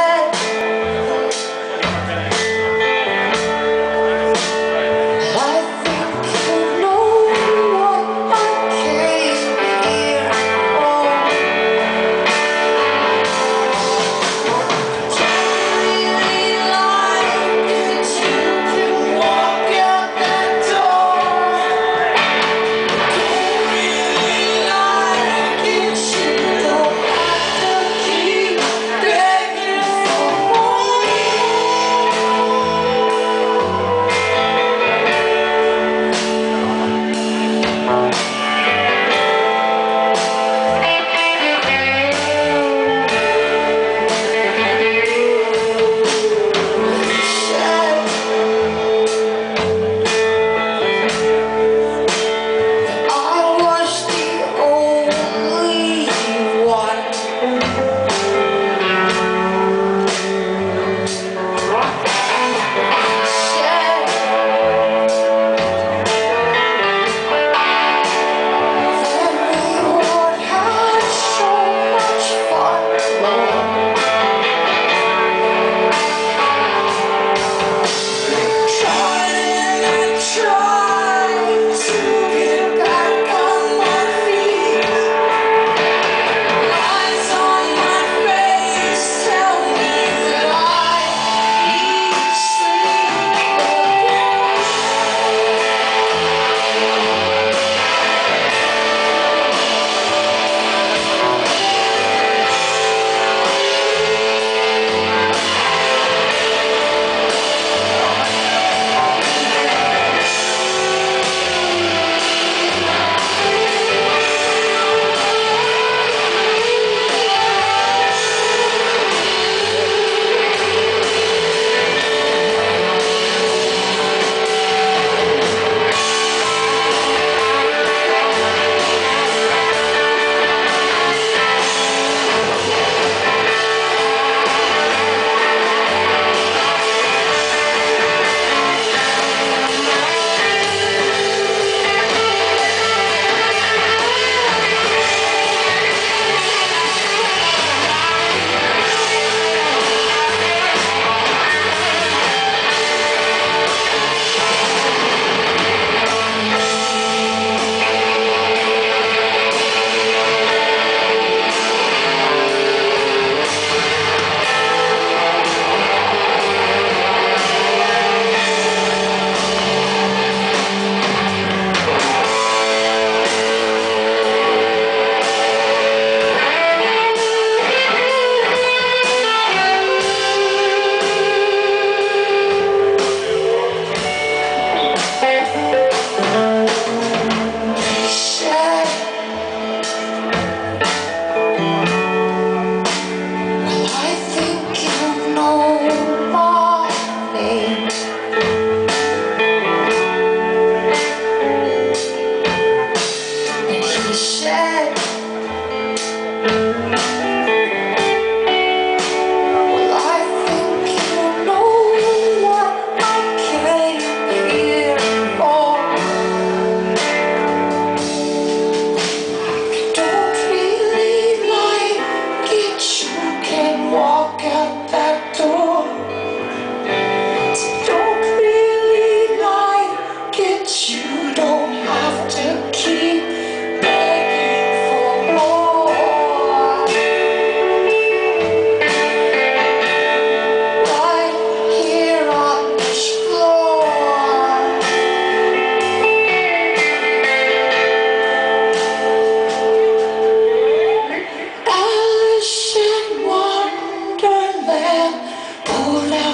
해.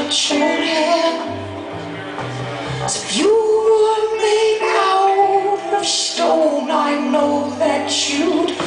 God showed. So you were made out of stone. I know that you'd.